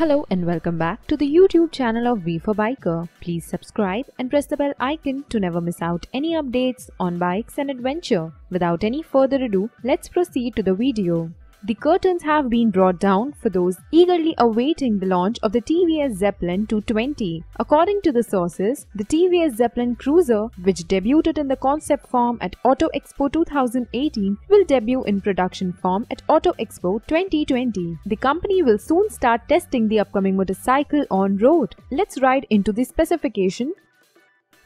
Hello and welcome back to the YouTube channel of V for Biker. Please subscribe and press the bell icon to never miss out any updates on bikes and adventure. Without any further ado, let's proceed to the video. The curtains have been brought down for those eagerly awaiting the launch of the TVS Zeppelin 220. According to the sources, the TVS Zeppelin Cruiser, which debuted in the concept form at Auto Expo 2018, will debut in production form at Auto Expo 2020. The company will soon start testing the upcoming motorcycle on road. Let's ride into the specification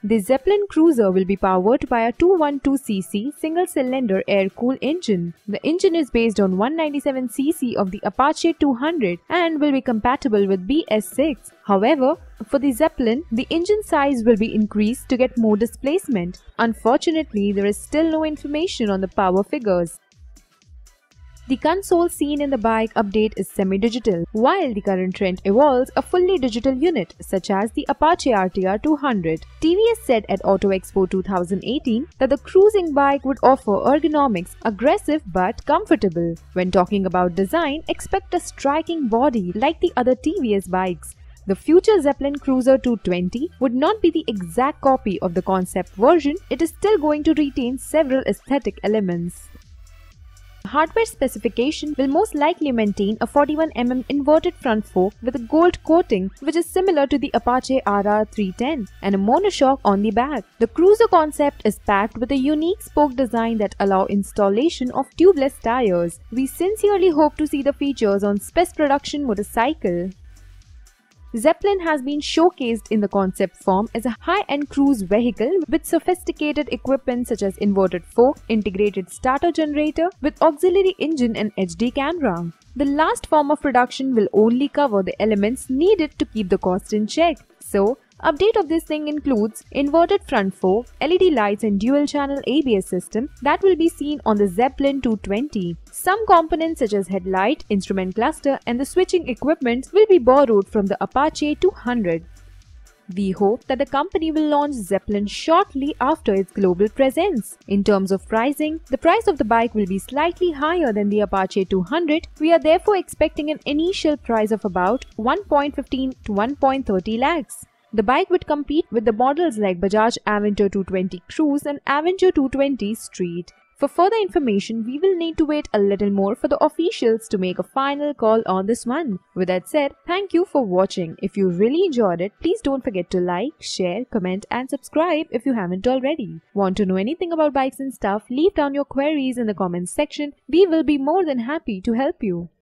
the Zeppelin Cruiser will be powered by a 212cc single-cylinder air-cooled engine. The engine is based on 197cc of the Apache 200 and will be compatible with BS6. However, for the Zeppelin, the engine size will be increased to get more displacement. Unfortunately, there is still no information on the power figures. The console seen in the bike update is semi-digital, while the current trend evolves a fully digital unit such as the Apache RTR 200. TVS said at Auto Expo 2018 that the cruising bike would offer ergonomics aggressive but comfortable. When talking about design, expect a striking body like the other TVS bikes. The future Zeppelin Cruiser 220 would not be the exact copy of the concept version, it is still going to retain several aesthetic elements hardware specification will most likely maintain a 41mm inverted front fork with a gold coating which is similar to the Apache RR310 and a monoshock on the back. The cruiser concept is packed with a unique spoke design that allow installation of tubeless tires. We sincerely hope to see the features on Spec Production motorcycle. Zeppelin has been showcased in the concept form as a high-end cruise vehicle with sophisticated equipment such as inverted fork, integrated starter generator with auxiliary engine and HD camera. The last form of production will only cover the elements needed to keep the cost in check. So, Update of this thing includes inverted front fork, LED lights and dual channel ABS system that will be seen on the Zeppelin 220. Some components such as headlight, instrument cluster and the switching equipment will be borrowed from the Apache 200. We hope that the company will launch Zeppelin shortly after its global presence. In terms of pricing, the price of the bike will be slightly higher than the Apache 200. We are therefore expecting an initial price of about 1.15 to 1.30 lakhs. The bike would compete with the models like Bajaj Avenger 220 Cruise and Avenger 220 Street. For further information, we will need to wait a little more for the officials to make a final call on this one. With that said, thank you for watching. If you really enjoyed it, please don't forget to like, share, comment and subscribe if you haven't already. Want to know anything about bikes and stuff? Leave down your queries in the comments section. We will be more than happy to help you.